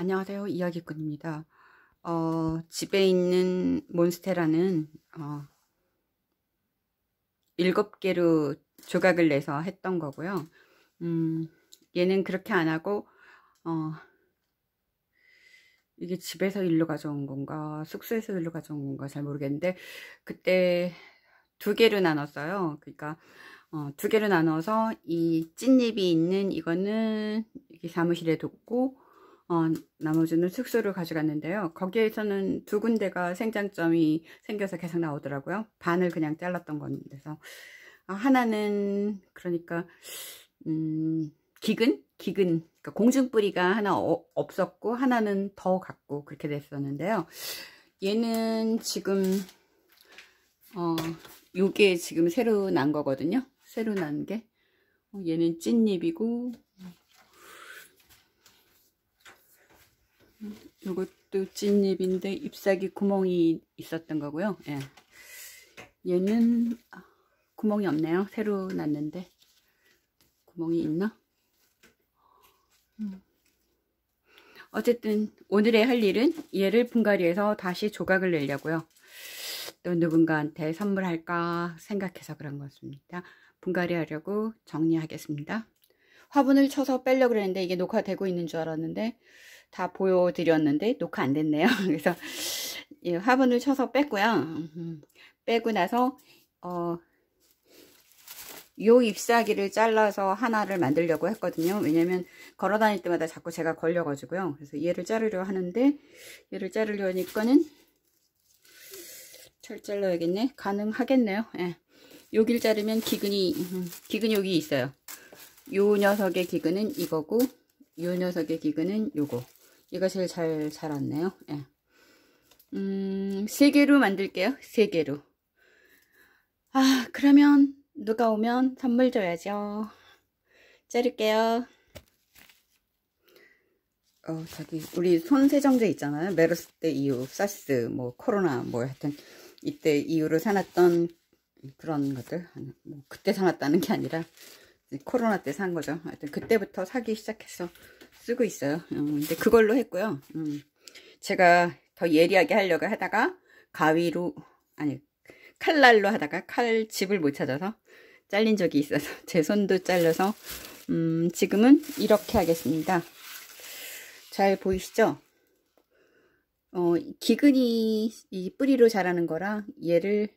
안녕하세요. 이야기꾼입니다. 어, 집에 있는 몬스테라는 어, 7개로 조각을 내서 했던 거고요. 음, 얘는 그렇게 안 하고 어, 이게 집에서 일로 가져온 건가 숙소에서 일로 가져온 건가 잘 모르겠는데 그때 두 개로 나눴어요. 그러니까 어, 두 개로 나눠서 이 찐잎이 있는 이거는 사무실에 뒀고 어, 나머지는 숙소를 가져갔는데요. 거기에서는 두 군데가 생장점이 생겨서 계속 나오더라고요. 반을 그냥 잘랐던 건데서 아, 하나는 그러니까 음, 기근? 기근 그러니까 공중뿌리가 하나 어, 없었고 하나는 더 갖고 그렇게 됐었는데요. 얘는 지금 어 요게 지금 새로 난 거거든요. 새로 난 게. 어, 얘는 찐잎이고 이것도 찐잎인데 잎사귀 구멍이 있었던 거고요. 예. 얘는 구멍이 없네요. 새로 났는데 구멍이 있나? 음. 어쨌든 오늘의 할 일은 얘를 분갈이해서 다시 조각을 내려고요. 또 누군가한테 선물할까 생각해서 그런 것입니다. 분갈이 하려고 정리하겠습니다. 화분을 쳐서 빼려고 그랬는데 이게 녹화되고 있는 줄 알았는데 다 보여드렸는데 녹화 안 됐네요. 그래서 화분을 쳐서 뺐고요. 빼고 나서 어, 요 잎사귀를 잘라서 하나를 만들려고 했거든요. 왜냐면 걸어 다닐 때마다 자꾸 제가 걸려가지고요. 그래서 얘를 자르려 하는데 얘를 자르려 하니까는 잘 잘라야겠네. 가능하겠네요. 예. 여기를 자르면 기근이 기근이 여기 있어요. 요 녀석의 기근은 이거고 요 녀석의 기근은 요거. 얘가 제일 잘 자랐네요. 예. 음, 세 개로 만들게요. 세 개로. 아, 그러면 누가 오면 선물 줘야죠. 자를게요. 어, 저기, 우리 손 세정제 있잖아요. 메르스 때 이후, 사스, 뭐, 코로나, 뭐, 하여튼, 이때 이후로 사놨던 그런 것들. 뭐, 그때 사놨다는 게 아니라, 코로나 때 산 거죠. 하여튼, 그때부터 사기 시작해서 쓰고 있어요. 음, 근데 그걸로 했고요. 음, 제가 더 예리하게 하려고 하다가, 가위로, 아니, 칼날로 하다가 칼집을 못 찾아서 잘린 적이 있어서 제 손도 잘려서 음, 지금은 이렇게 하겠습니다. 잘 보이시죠? 어, 기근이 이 뿌리로 자라는 거라 얘를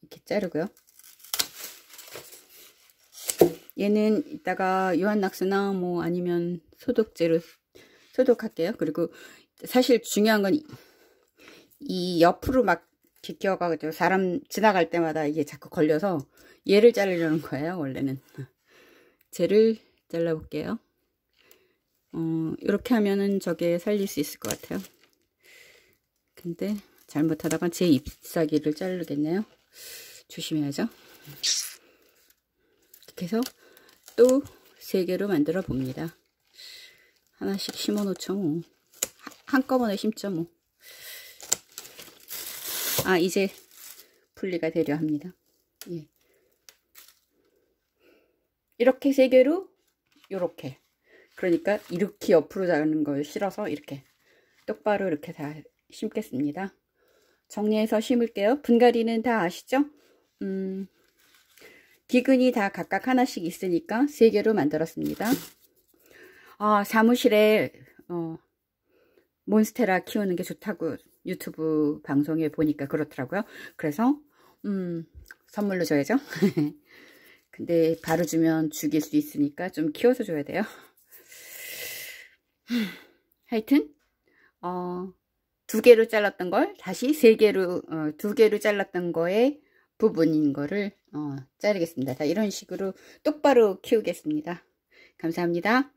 이렇게 자르고요. 얘는 이따가 유한낙스나 뭐 아니면 소독제로 소독할게요. 그리고 사실 중요한 건 이 옆으로 막 기껴가지고 사람 지나갈 때마다 이게 자꾸 걸려서 얘를 자르려는 거예요 원래는. 쟤를 잘라볼게요. 어, 이렇게 하면은 저게 살릴 수 있을 것 같아요. 근데 잘못하다가 제 잎사귀를 자르겠네요. 조심해야죠. 이렇게 해서 또세 개로 만들어 봅니다 하나씩 심어 놓죠 뭐. 한꺼번에 심죠 뭐. 아 이제 분리가 되려 합니다 예. 이렇게 세 개로 이렇게 그러니까 이렇게 옆으로 자르는 걸 실어서 이렇게 똑바로 이렇게 다 심겠습니다. 정리해서 심을게요. 분갈이는 다 아시죠? 음, 기근이 다 각각 하나씩 있으니까 세 개로 만들었습니다. 아, 사무실에 어, 몬스테라 키우는 게 좋다고 유튜브 방송에 보니까 그렇더라고요. 그래서 음, 선물로 줘야죠. 근데 바로 주면 죽일 수 있으니까 좀 키워서 줘야 돼요. 하여튼 어, 두 개로 잘랐던 걸 다시 세 개로 어, 두 개로 잘랐던 거에 부분인 거를 어, 자르겠습니다. 자 이런 식으로 똑바로 키우겠습니다. 감사합니다.